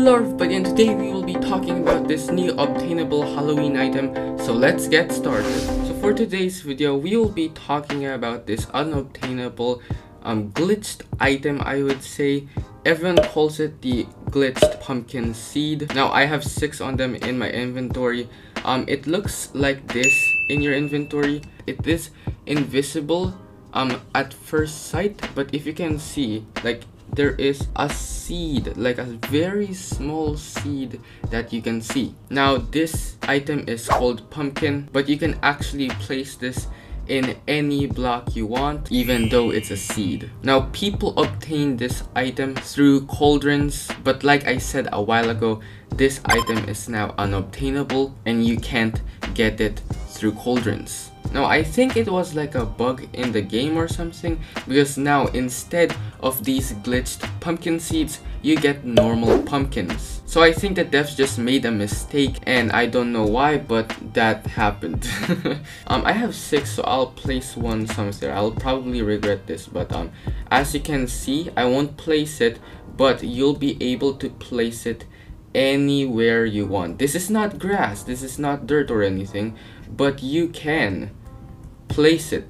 Hello everybody and today we will be talking about this new obtainable Halloween item so let's get started. So for today's video we will be talking about this unobtainable um, glitched item I would say. Everyone calls it the glitched pumpkin seed. Now I have 6 on them in my inventory. Um, it looks like this in your inventory. It is invisible um, at first sight but if you can see like there is a seed like a very small seed that you can see. Now this item is called pumpkin but you can actually place this in any block you want even though it's a seed. Now people obtain this item through cauldrons but like i said a while ago this item is now unobtainable and you can't get it through cauldrons now I think it was like a bug in the game or something because now instead of these glitched pumpkin seeds you get normal pumpkins. So I think the devs just made a mistake and I don't know why but that happened. um, I have 6 so I'll place one somewhere. I'll probably regret this but um, as you can see I won't place it but you'll be able to place it anywhere you want. This is not grass, this is not dirt or anything, but you can place it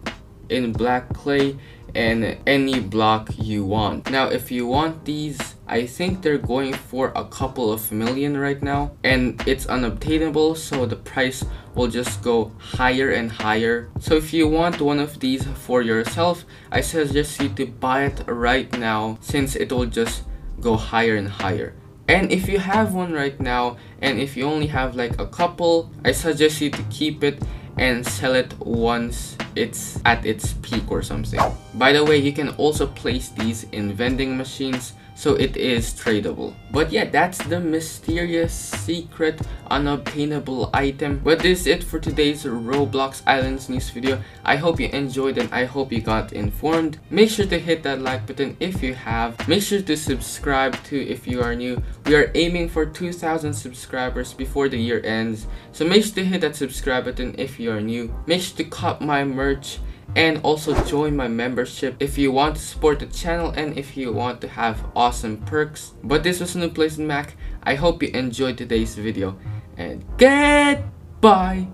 in black clay and any block you want. Now if you want these, I think they're going for a couple of million right now and it's unobtainable so the price will just go higher and higher. So if you want one of these for yourself, I suggest you to buy it right now since it will just go higher and higher. And if you have one right now and if you only have like a couple, I suggest you to keep it and sell it once it's at its peak or something. By the way, you can also place these in vending machines so it is tradable. But yeah, that's the mysterious, secret, unobtainable item. But this is it for today's Roblox Islands news video. I hope you enjoyed and I hope you got informed. Make sure to hit that like button if you have. Make sure to subscribe too if you are new. We are aiming for 2,000 subscribers before the year ends. So make sure to hit that subscribe button if you are new. Make sure to cop my merch and also join my membership if you want to support the channel and if you want to have awesome perks. But this was Noob Plays Mac. I hope you enjoyed today's video and goodbye!